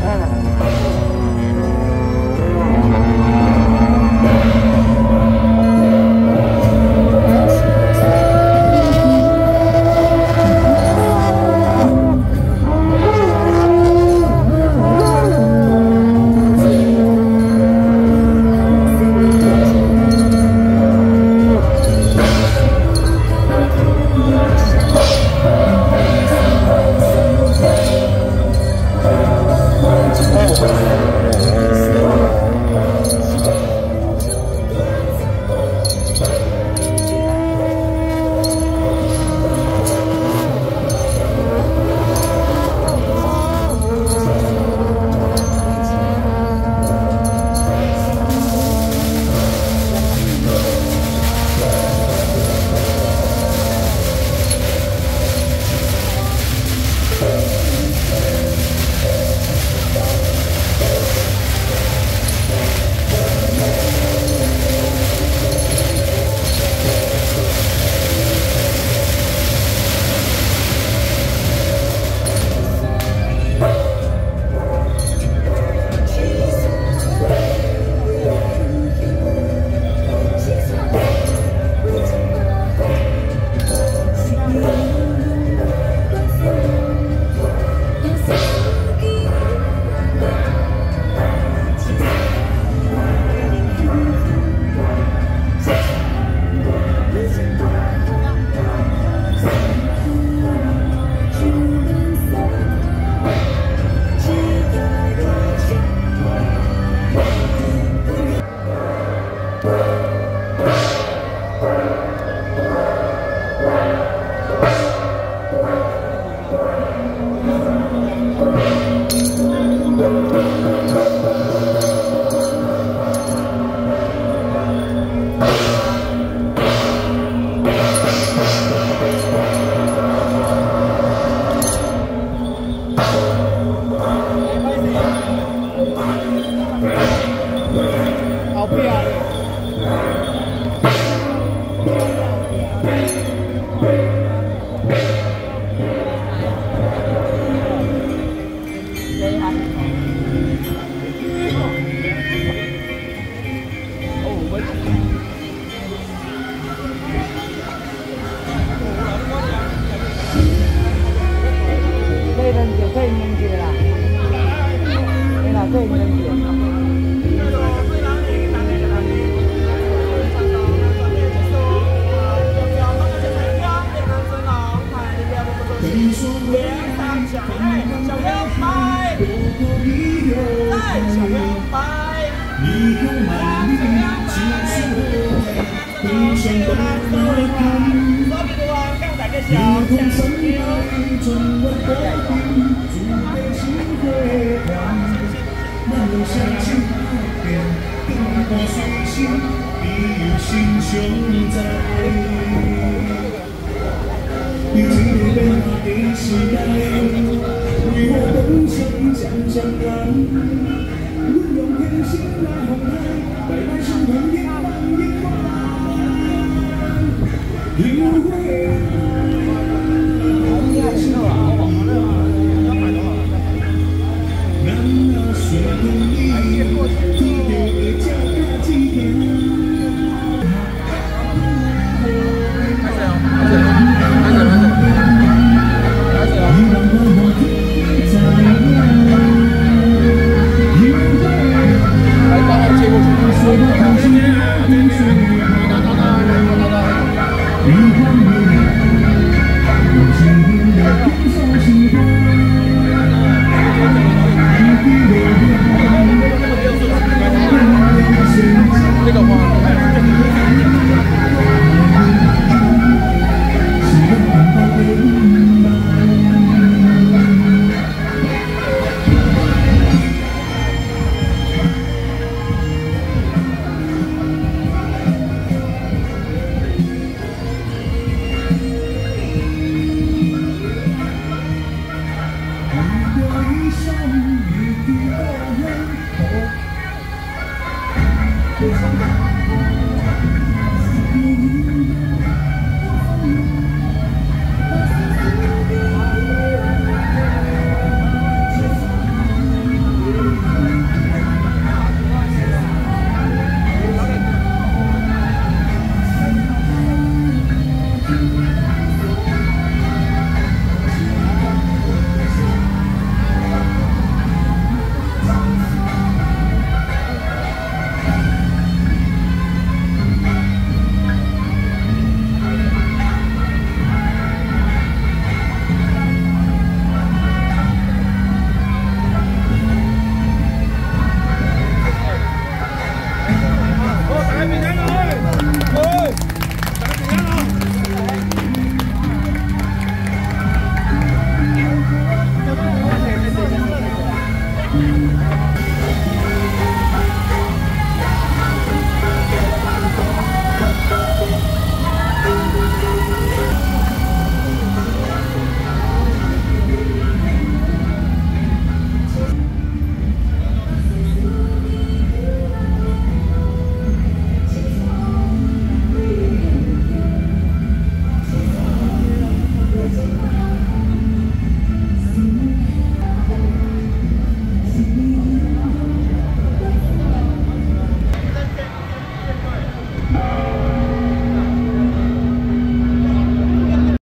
Ah. Nhìn xuống biển, ta chẳng ai chào em, phải chào em, phải đi khắp. 时间，为何等心阵阵冷？温柔嘅鮮奶紅香，唯唯送佢英吻英吻。You will. 难那算容易。